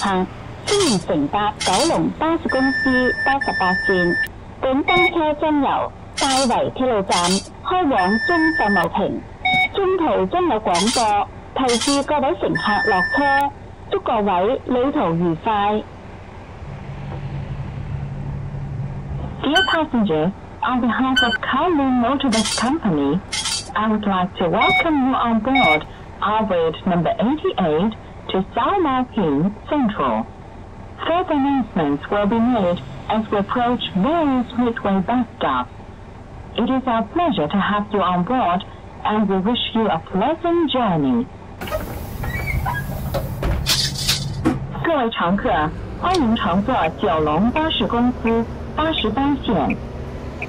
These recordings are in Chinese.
行，欢乘搭九龙巴士公司八十八线。本班车将由大围铁路站开往中秀茂坪，中途将有广播提示各位乘客落车。祝各位旅途愉快。Dear p a s s e n g e r on behalf of Kowloon Motor Bus Company, I would like to welcome you on board our route number 88. to Sao Mau Ping Central. Further announcements will be made as we approach various Midway bus stops. It is our pleasure to have you on board and we wish you a pleasant journey. 各位乘客，欢迎乘坐九龙巴士公司八十八线。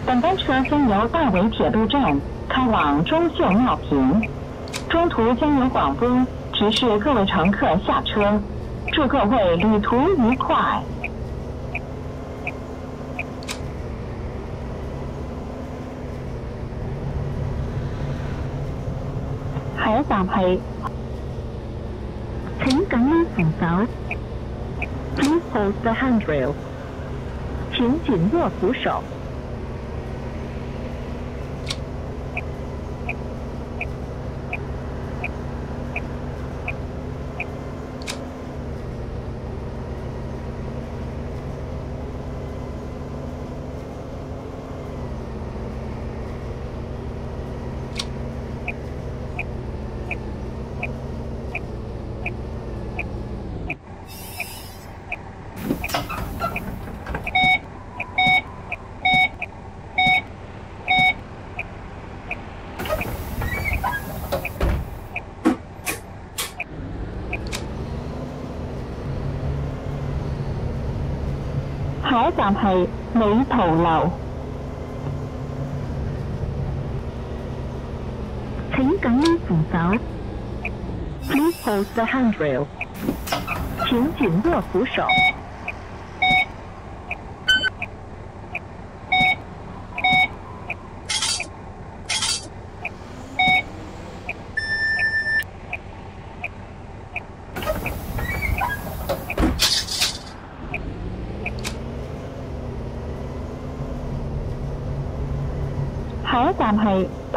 本班车将由大围铁路站开往中秀茂坪，中途将有广播 提示各位乘客下车，祝各位旅途愉快。下一站是，请紧握扶手，hold the handrail，请紧握扶手。下一站系美图楼，请紧扶手。Please hold the handrail，请紧握扶手。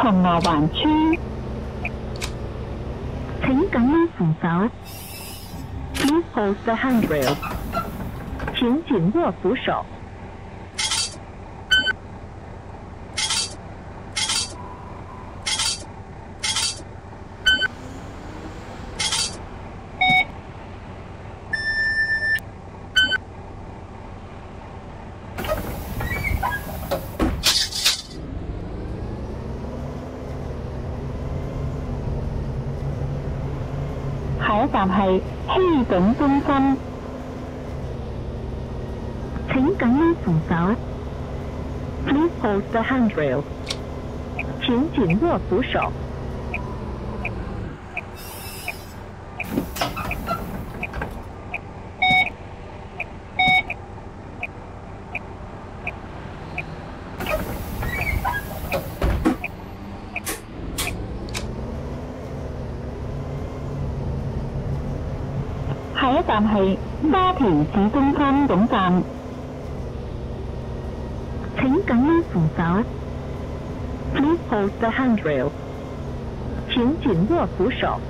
同和环村，请紧握扶手。雨雾在下雨，请紧握扶手。总通风，请紧握扶手。Please hold the handrail，请紧握扶手。站系沙田市中心总站，请紧握扶手。Please hold the handrail，请紧握扶手。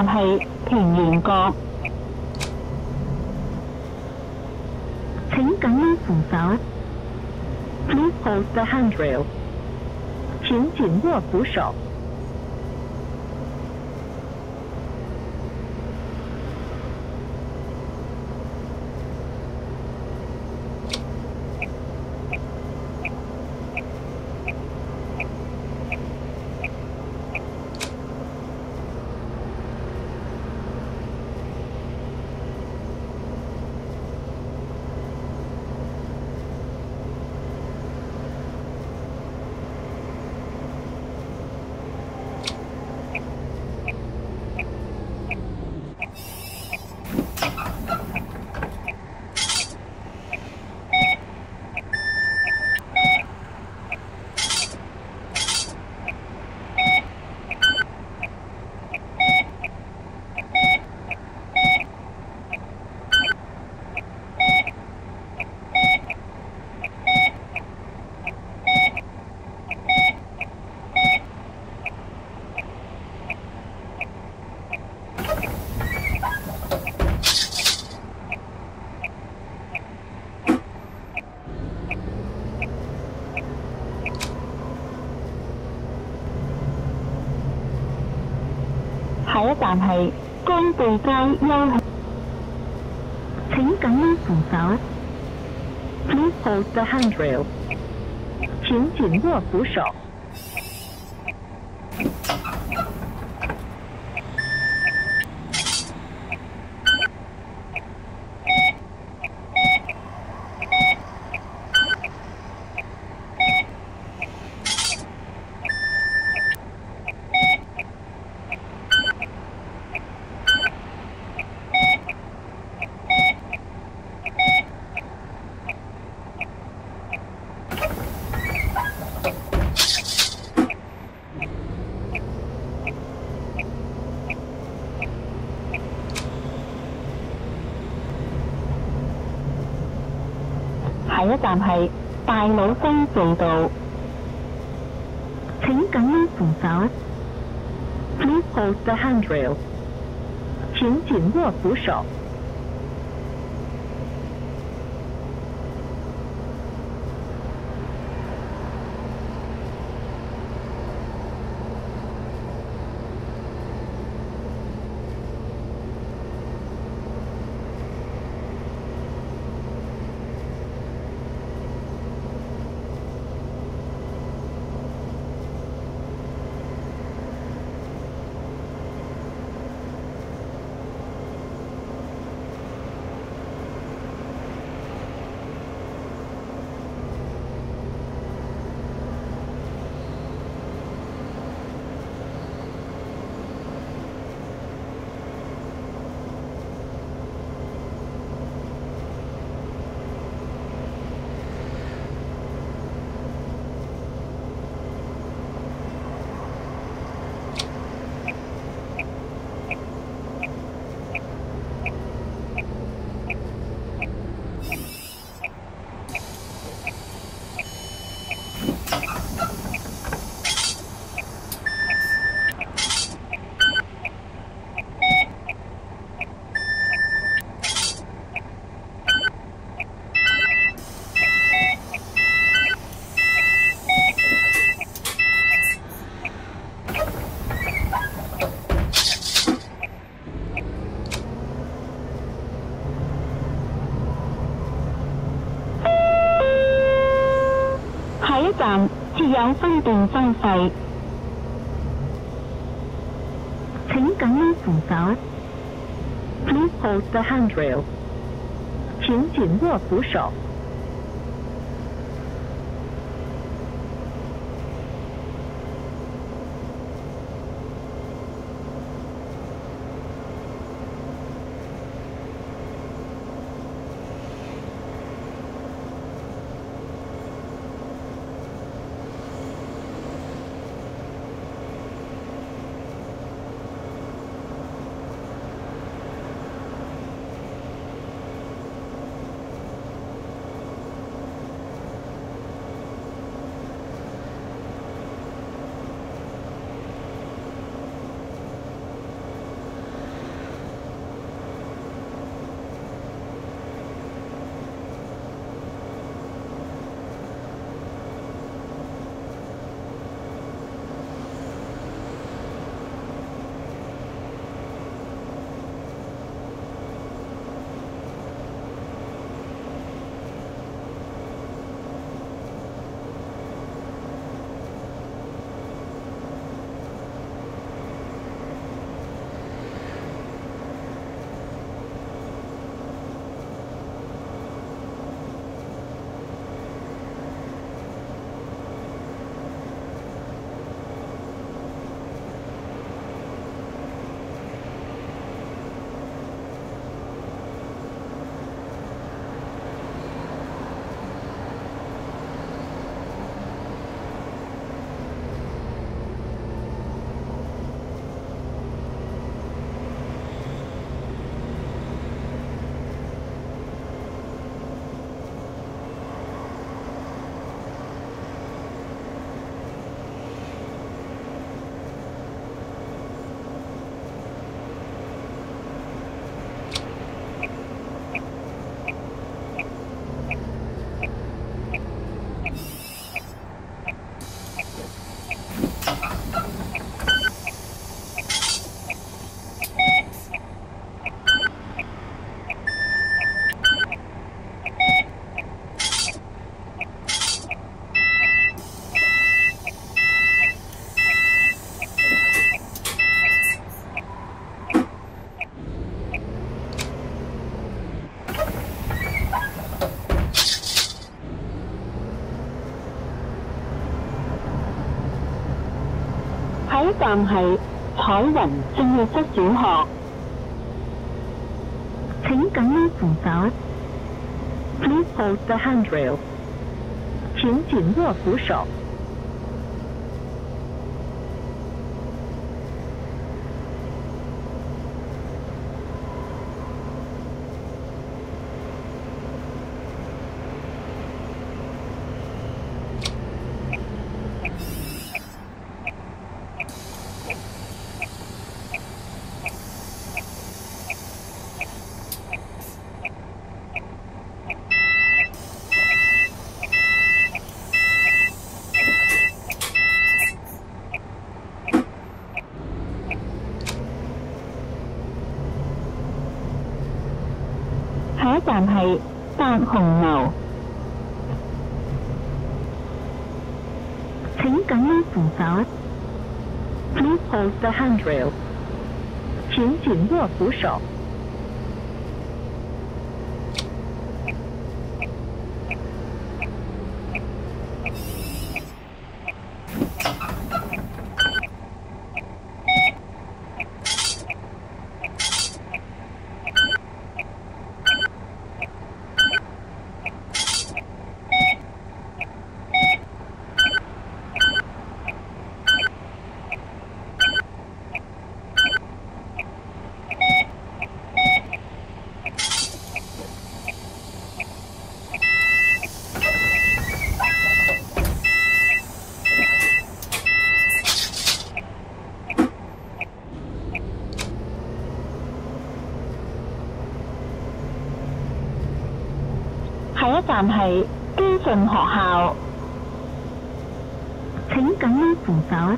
但系平原角，请紧握扶手。Please hold the handrail，请紧握扶手。但系江地街休，请紧握扶手，请 hold the handrail，请紧握扶手。但系大老山隧道，请紧握扶手。Please hold the handrail，请紧握扶手。请紧握扶手。系彩云正月室小学，请紧握扶手，Please hold the handrail，请紧握扶手。The handrail，请紧握扶手。学校，请紧握扶手。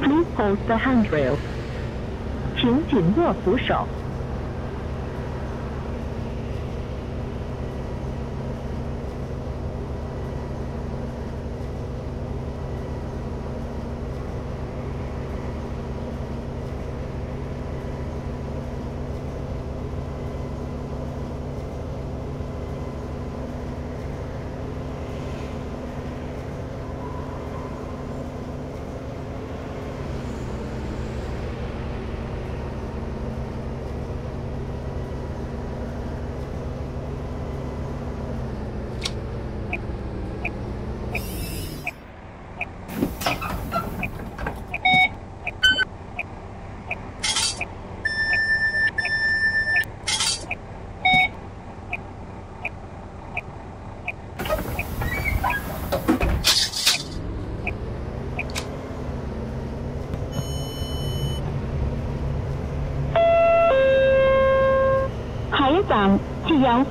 Please hold the handrail，请紧握扶手。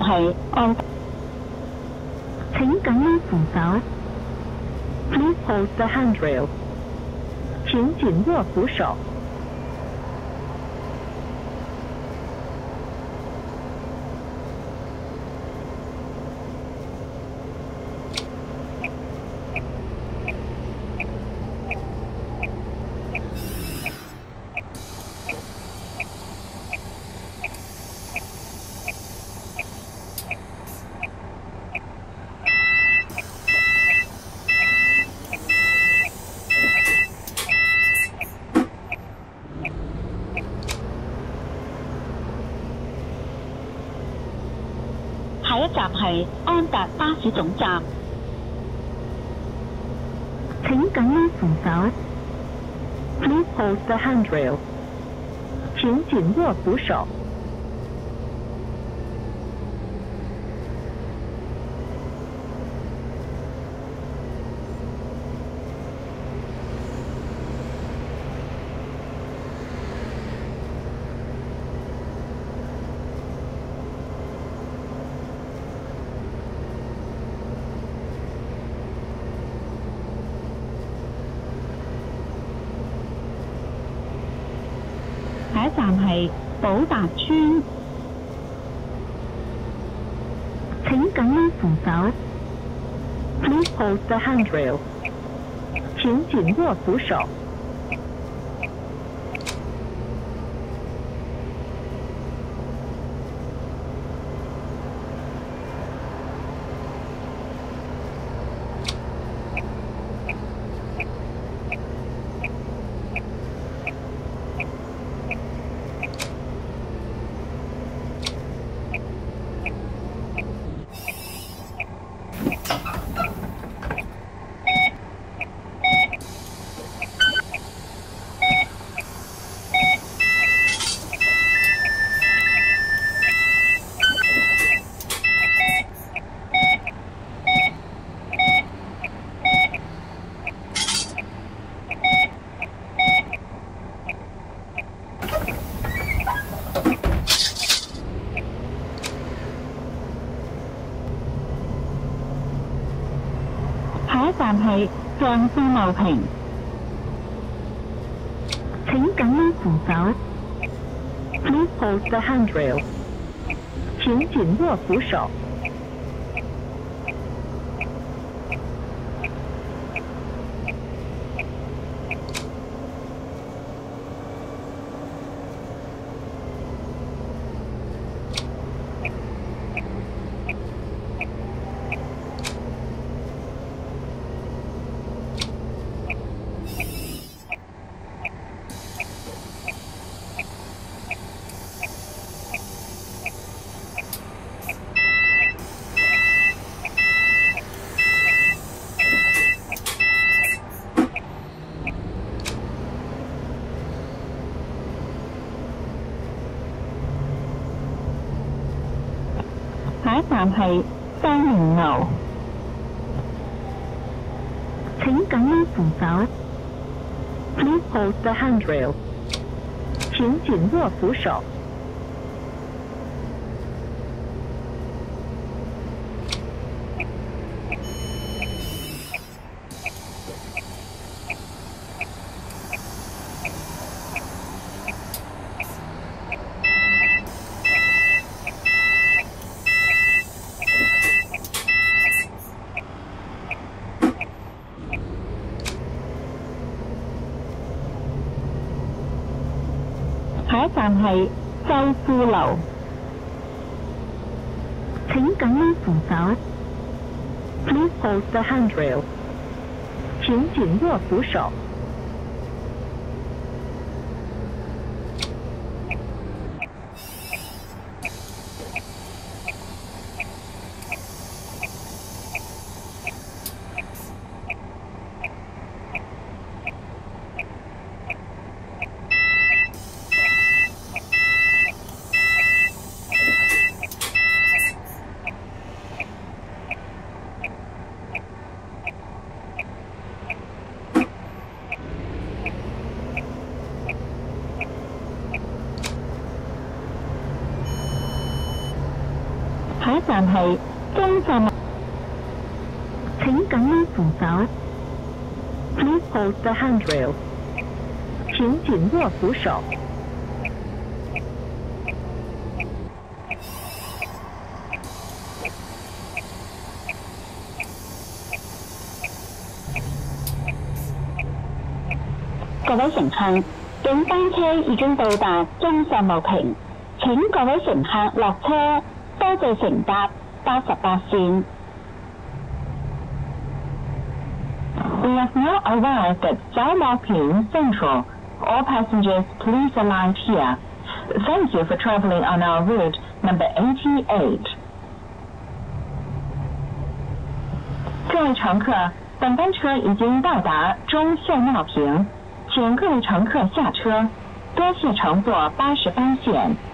系，哦，请紧握扶手。Please hold the handrail。请紧握扶手。总站，请紧握扶手。Please hold the handrail。请紧握扶手。Please hold the handrail。请紧握扶手。 上沙茂平，请紧握扶手。Please hold the handrail。请紧握扶手。但系三年牛，请紧握扶手。Please hold the handrail，请紧握扶手。系周富楼，请紧握扶手。Please hold the handrail，请紧握扶手。The handrail，请紧握扶手。各位乘客，警班车已经到达中上路平，请各位乘客落车，多谢乘搭八十八线。We have now arrived at x i a m o i n g Central. All passengers, please alight here. Thank you for traveling on our route number eighty-eight. 各位乘客，本班车已经到达中线茂平，请各位乘客下车。多谢乘坐八十八线。